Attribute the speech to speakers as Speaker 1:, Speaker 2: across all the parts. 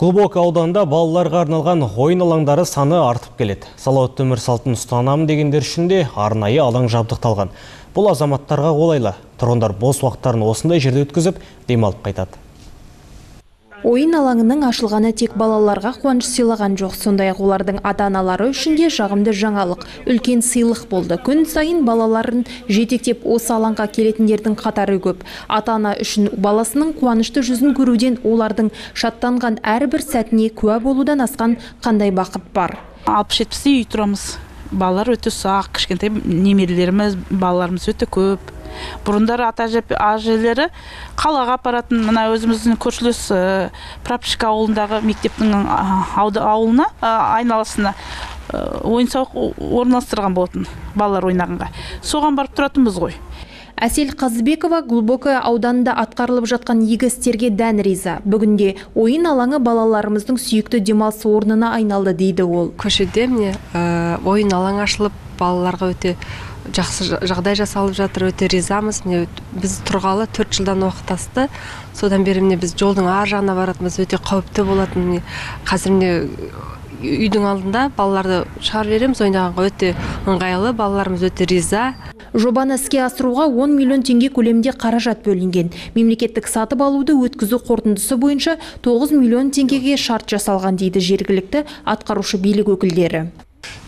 Speaker 1: Глубок ауданында балаларға арналған ойын алаңдары саны артып келеді. Салауатты өмір салтын ұстанамын дегендер үшін де арнайы алаң жабдықталған. Бұл азаматтарға қолайлы. Тұрғындар бос уақыттарын осындай жерде өткізіп, демалып қайтады.
Speaker 2: Ойын алаңының ашылғаны тек балаларға қуаныш сыйлаған жоқ, сондай-ақ олардың ата-аналары үшін де жағымды жаңалық, үлкен сыйлық болды. Күн сайын балаларын жетектеп осы алаңға келетіндердің қатары көп. Ата-ана үшін баласының қуанышты жүзін көруден олардың шаттанған әрбір сәтіне куә болудан асқан қандай бақыт бар.
Speaker 3: алпыс жетпісте үй тұрамыз балалар өте ұсақ кішкентай немерелеріміз балаларымыз өте көп бұрындары ата әже- әжелері қалаға апаратын мына өзіміздің көршілес ә, прапорщик ауылындағы мектептің ауылына айналасына ә, ойын сауық орналастырған болатын балалар ойнағанға соған барып тұратынбыз ғой
Speaker 2: Әсел Қазыбекова глубокое ауданында атқарылып жатқан игі істерге дән риза. Бүгінде ойын алаңы балаларымыздың сүйікті демалыс орнына айналды дейді ол.
Speaker 4: көшеде міне ә, ойын алаңы ашылып балаларға өте жақсы жа- жағдай жасалып жатыр өте ризамыз міне біз тұрғалы төрт жылдан уақыт асты содан бері міне біз жолдың ар жағына баратынбыз өте қауіпті болатын міне қазір міне үйдің алдында балаларды шығарып жібереміз ойнағанға өте ыңғайлы балаларымыз өте риза
Speaker 2: Жобаны іске асыруға 10 миллион теңге көлемінде қаражат бөлінген. Мемлекеттік сатып алуды өткізу қорытындысы бойынша 9 миллион теңгеге шарт жасалған дейді жергілікті атқарушы билік өкілдері.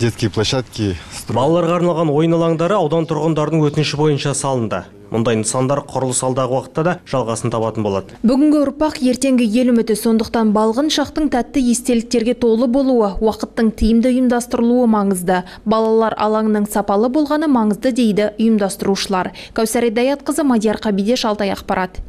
Speaker 5: Детские площадки
Speaker 1: Балаларға арналған ойын алаңдары аудан тұрғындарының өтініші бойынша салынды. Мұндай нысандар құрылыс алдағы уақытта да жалғасын табатын болады.
Speaker 2: Бүгінгі ұрпақ ертеңгі ел үміті сондықтан балғын шақтың тәтті естеліктерге толы болуы, уақыттың тиімді ұйымдастырылуы маңызды. Балалар алаңының сапалы болғаны маңызды дейді ұйымдастырушылар. Кәусәр Даятқызы Мадияр Қабидеш Алтай ақпарат.